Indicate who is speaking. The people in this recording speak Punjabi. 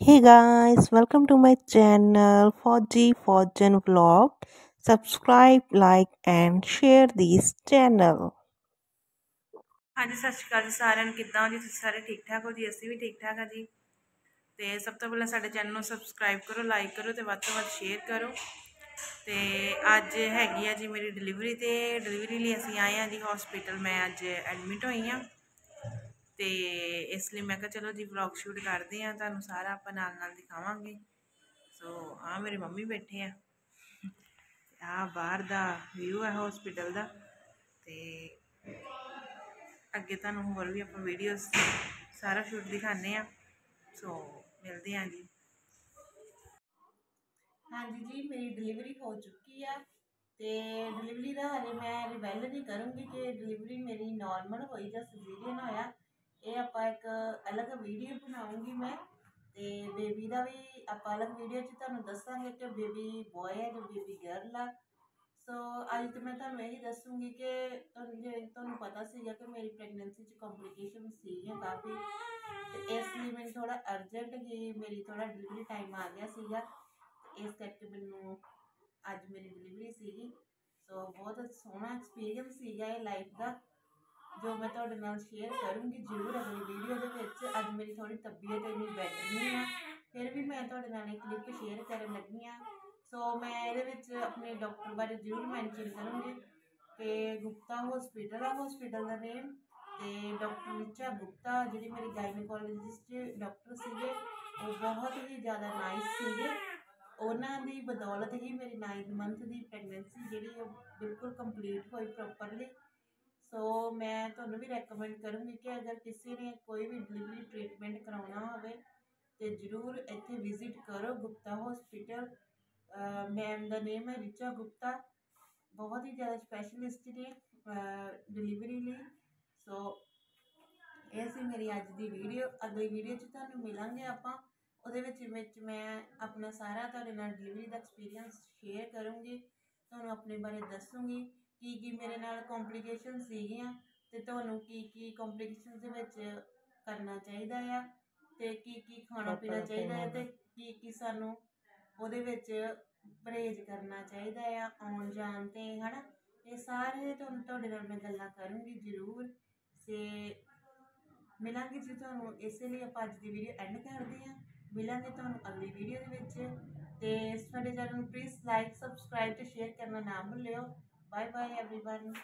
Speaker 1: Hey guys, welcome to my channel 4G Fortune Vlog. Subscribe, like and share this channel.
Speaker 2: ਹਾਂਜੀ ਸਤਿ ਸ਼੍ਰੀ ਅਕਾਲ ਜੀ ਸਾਰਿਆਂ ਨੂੰ। ਕਿੱਦਾਂ ਹੋ ਜੀ? ਤੁਸੀਂ ਸਾਰੇ ਠੀਕ ਠਾਕ ਹੋ ਜੀ? ਅਸੀਂ ਵੀ ਠੀਕ ਠਾਕ ਆ ਜੀ। ਤੇ ਸਭ ਤੋਂ ਪਹਿਲਾਂ ਸਾਡੇ ਚੈਨਲ ਨੂੰ ਸਬਸਕ੍ਰਾਈਬ ਕਰੋ ਲਾਈਕ ਕਰੋ ਤੇ ਵੱਧ ਤੋਂ ਵੱਧ ਸ਼ੇਅਰ ਕਰੋ। ਤੇ ਅੱਜ ਹੈਗੀ ਆ ਜੀ ਮੇਰੀ ਡਿਲੀਵਰੀ ਤੇ। ਡਿਲੀਵਰੀ ਲਈ ਅਸੀਂ ਆਏ ਆ ਜੀ ਹਸਪੀਟਲ ਮੈਂ ਅੱਜ ਐਡਮਿਟ ਹੋਈ ਆ। ਤੇ ਇਸ ਲਈ ਮੈਂ ਕਿਹਾ ਚਲੋ ਜੀ ਵਲੌਗ ਸ਼ੂਟ ਕਰਦੇ ਆ ਤੁਹਾਨੂੰ ਸਾਰਾ ਆਪਾਂ ਨਾਲ ਨਾਲ ਦਿਖਾਵਾਂਗੇ। ਸੋ ਆ ਮੇਰੇ ਮੰਮੀ ਬੈਠੇ ਆ। ਆ ਬਾਹਰ ਦਾ ਵਿਊ ਹੈ ਹਸਪੀਟਲ ਦਾ। ਤੇ ਅੱਗੇ ਤੁਹਾਨੂੰ ਹੋਰ ਵੀ ਆਪਾਂ ਵੀਡੀਓਜ਼ ਸਾਰਾ ਸ਼ੂਟ ਦਿਖਾਣੇ ਆ ਸੋ ਮਿਲਦੇ ਆ ਜੀ।
Speaker 3: ਹਾਂਜੀ ਜੀ, ਮੇਰੀ ਡਿਲੀਵਰੀ ਹੋ ਚੁੱਕੀ ਆ। ਤੇ ਡਿਲੀਵਰੀ ਦਾ ਹਲੇ ਮੈਂ ਰਿਵੈਲ ਨਹੀਂ ਕਰੂੰਗੀ ਕਿ ਡਿਲੀਵਰੀ ਮੇਰੀ ਨਾਰਮਲ ਹੋਈ ਜਾਂ ਸਰਜਰੀਅਨ ਹੋਇਆ। ਇਹ ਆਪਾਂ ਇੱਕ ਅਲੱਗ ਵੀਡੀਓ ਬਣਾਉਂਗੀ ਮੈਂ ਤੇ ਬੇਬੀ ਦਾ ਵੀ ਆਪਾਂ ਅਲੱਗ ਵੀਡੀਓ 'ਚ ਤੁਹਾਨੂੰ ਦੱਸਾਂਗੇ ਕਿ ਬੇਬੀ ਬॉय ਹੈ ਜਾਂ ਬੇਬੀ ਗਰਲ ਆ। ਸੋ ਅੱਜ ਤੇ ਮੈਂ ਤੁਹਾਨੂੰ ਇਹੀ ਦੱਸੂਗੀ ਕਿ ਤੁਹਾਨੂੰ ਤੁਹਾਨੂੰ ਪਤਾ ਸੀਗਾ ਕਿ ਮੇਰੀ ਪ੍ਰੈਗਨੈਂਸੀ 'ਚ ਕੰਪਲਿਕੇਸ਼ਨ ਸੀਗੀਆਂ ਕਾਫੀ, ਤੇ ਇਸ ਲਈ ਮੈਨੂੰ ਥੋੜਾ ਅਰਜੈਂਟ ਹੀ ਮੇਰੀ ਥੋੜਾ ਡਿਲੀਵਰੀ ਟਾਈਮ ਆ ਗਿਆ ਸੀਗਾ। ਇਸ ਕਰਕੇ ਮੈਨੂੰ ਅੱਜ ਮੇਰੀ ਡਿਲੀਵਰੀ ਸੀਗੀ। ਸੋ ਬਹੁਤ ਸੋਹਣਾ ਐਕਸਪੀਰੀਅੰਸ ਸੀਗਾ ਇਹ ਲਾਈਫ ਦਾ। ਜੋ ਮੈਂ ਤੁਹਾਡੇ ਨਾਲ ਸ਼ੇਅਰ ਕਰੂੰਗੀ ਜ਼ਰੂਰ ਅਗਲੀ ਵੀਡੀਓ ਦੇ ਵਿੱਚ। ਅੱਜ ਮੇਰੀ ਥੋੜੀ ਤਬੀਅਤ ਇੰਨੀ ਬੈਟਰ ਨਹੀਂ ਆ। ਫਿਰ ਵੀ ਮੈਂ ਤੁਹਾਡੇ ਨਾਲ ਇੱਕ ਕਲਿੱਪ ਸ਼ੇਅਰ ਕਰਨ ਲੱਗੀ ਆ। ਸੋ ਮੈਂ ਇਹਦੇ ਵਿੱਚ ਆਪਣੇ ਡਾਕਟਰ ਬਾਰੇ ਜ਼ਰੂਰ ਮੈਂਸ਼ਨ ਕਰੂੰਗੀ। ਕਿ ਗੁਪਤਾ ਹਸਪੀਟਲ ਆ ਹਸਪੀਟਲ ਦਾ ਨੇਮ ਤੇ ਡਾਕਟਰ ਰਿਚਾ ਗੁਪਤਾ, ਜਿਹੜੀ ਮੇਰੀ ਗਾਇਨੋਕੋਲੋਜਿਸਟ ਡਾਕਟਰ ਸੀਗੇ, ਉਹ ਬਹੁਤ ਹੀ ਜ਼ਿਆਦਾ ਨਾਈਸ ਸੀਗੇ। ਉਹਨਾਂ ਦੀ ਬਦੌਲਤ ਹੀ ਮੇਰੀ 9 ਮੰਥ ਦੀ ਪ੍ਰੈਗਨੈਂਸੀ ਜਿਹੜੀ ਉਹ ਬਿਲਕੁਲ ਕੰਪਲੀਟ ਹੋਈ ਪ੍ਰੋਪਰਲੀ ਸੋ ਮੈਂ ਤੁਹਾਨੂੰ ਵੀ ਰეკਮੈਂਡ ਕਰੂੰਗੀ ਕਿ ਅਗਰ ਕਿਸੇ ਨੇ ਕੋਈ ਵੀ ਡਿਲੀਵਰੀ ਟ੍ਰੀਟਮੈਂਟ ਕਰਾਉਣਾ ਹੋਵੇ ਤੇ ਜ਼ਰੂਰ ਇੱਥੇ ਵਿਜ਼ਿਟ ਕਰੋ ਗੁਪਤਾ ਹਸਪੀਟਲ ਮੈਮ ਦਾ ਨੇਮ ਹੈ ਰਿਚਾ ਗੁਪਤਾ। ਬਹੁਤ ਹੀ ਜ਼ਿਆਦਾ ਸਪੈਸ਼ਲਿਸਟ ਨੇ ਡਿਲੀਵਰੀ ਲਈ। ਸੋ ਇਹ ਸੀ ਮੇਰੀ ਅੱਜ ਦੀ ਵੀਡੀਓ ਅਗਲੀ ਵੀਡੀਓ 'ਚ ਤੁਹਾਨੂੰ ਮਿਲਾਂਗੇ ਆਪਾਂ। ਉਹਦੇ ਵਿੱਚ ਵਿੱਚ ਮੈਂ ਆਪਣਾ ਸਾਰਾ ਤੁਹਾਡੇ ਨਾਲ ਡਿਲੀਵਰੀ ਦਾ ਐਕਸਪੀਰੀਅੰਸ ਸ਼ੇਅਰ ਕਰੂੰਗੀ। ਤੁਹਾਨੂੰ ਆਪਣੇ ਬਾਰੇ ਦੱਸੂੰਗੀ। ਕੀ ਕੀ ਮੇਰੇ ਨਾਲ ਕੰਪਲਿਕੇਸ਼ਨ ਸੀਗੀਆਂ ਤੇ ਤੁਹਾਨੂੰ ਕੀ ਕੀ ਕੰਪਲਿਕੇਸ਼ਨ ਦੇ ਵਿੱਚ ਕਰਨਾ ਚਾਹੀਦਾ ਆ ਤੇ ਕੀ ਕੀ ਖਾਣਾ ਪੀਣਾ ਚਾਹੀਦਾ ਹੈ ਤੇ ਕੀ ਕੀ ਸਾਨੂੰ ਉਹਦੇ ਵਿੱਚ ਪਰਹੇਜ਼ ਕਰਨਾ ਚਾਹੀਦਾ ਆ ਆਉਣ ਜਾਣ ਤੇ ਹਨਾ? ਇਹ ਸਾਰੇ ਤੁਹਾਨੂੰ ਤੁਹਾਡੇ ਨਾਲ ਮੈਂ ਗੱਲਾਂ ਕਰੂੰਗੀ ਜ਼ਰੂਰ ਤੇ ਮਿਲਾਂਗੇ ਜੀ ਤੁਹਾਨੂੰ ਇਸੇ ਲਈ ਆਪਾਂ ਅੱਜ ਦੀ ਵੀਡੀਓ ਐਂਡ ਕਰਦੇ ਹਾਂ। ਮਿਲਾਂਗੇ ਤੁਹਾਨੂੰ ਅਗਲੀ ਵੀਡੀਓ ਦੇ ਵਿੱਚ ਤੇ ਸਾਡੇ ਚੈਨਲ ਨੂੰ ਪਲੀਜ਼ ਲਾਈਕ ਸਬਸਕ੍ਰਾਈਬ ਤੇ ਸ਼ੇਅਰ ਕਰਨਾ ਨਾ ਭੁੱਲਿਓ। Bye bye everyone.